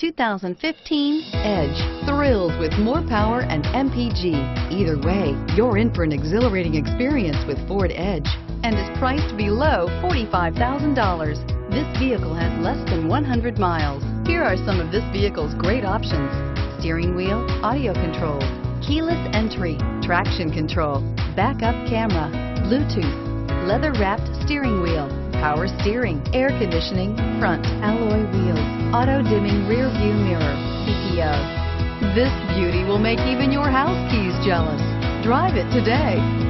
2015 Edge. Thrills with more power and MPG. Either way, you're in for an exhilarating experience with Ford Edge and is priced below $45,000. This vehicle has less than 100 miles. Here are some of this vehicle's great options. Steering wheel, audio controls, keyless entry, traction control, backup camera, Bluetooth, leather-wrapped steering wheel, power steering, air conditioning, front alloy wheels, auto-dimming rear view mirror, PPO. This beauty will make even your house keys jealous. Drive it today.